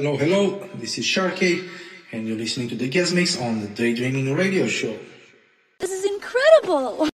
Hello, hello, this is Shar-K, and you're listening to the guest mix on the Daydreaming Radio Show. This is incredible!